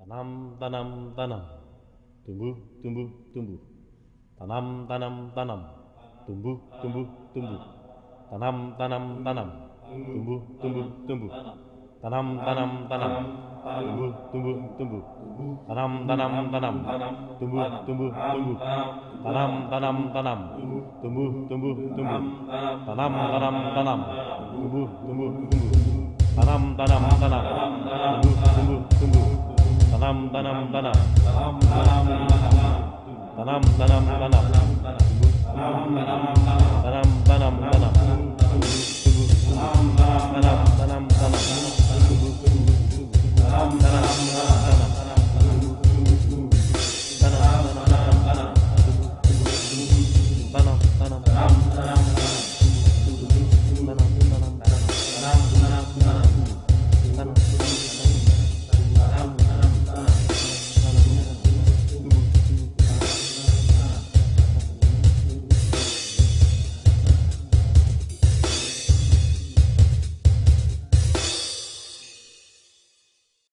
Tanam, tanam, tanam. Tumbuh, tumbuh, tumbuh. Tanam, tanam, tanam. Tumbuh, tumbuh, tumbuh. Tanam, tanam, tanam. Tumbuh, tumbuh, tumbuh. Tanam, tanam, tanam. Tumbuh, tumbuh, tumbuh. Tanam, tanam, tanam. Tumbuh, tumbuh, tumbuh. Tanam, tanam, tanam. Tumbuh, tumbuh, tumbuh. Tanam, tanam, tanam. Tumbuh, tumbuh, tumbuh. Tanam, tanam, tanam. Tumbuh, tumbuh. Tanam, tanam, tanam. Tanam, tanam, tanam. Tanam, tanam, tanam. tanam tumbuh, tanam, tanam,